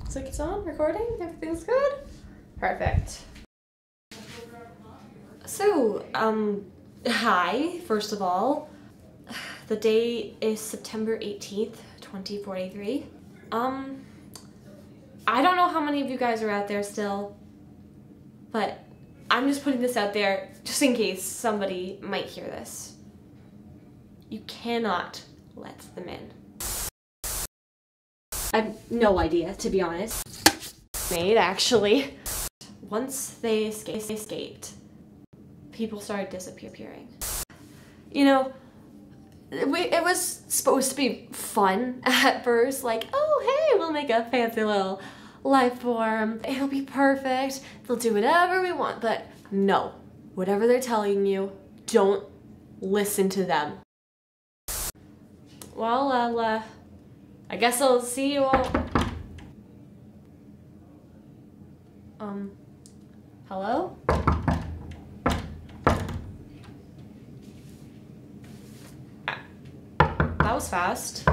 Looks like it's on, recording, everything's good? Perfect. So, um, hi, first of all. The date is September 18th, 2043. Um, I don't know how many of you guys are out there still, but I'm just putting this out there just in case somebody might hear this. You cannot let them in. I have no idea, to be honest. Made, actually. Once they esca- escaped, people started disappearing. You know, we, it was supposed to be fun at first, like, oh, hey, we'll make a fancy little life form. It'll be perfect. They'll do whatever we want. But no, whatever they're telling you, don't listen to them. Well, I'll, uh, I guess I'll see you all. Um, hello? That was fast.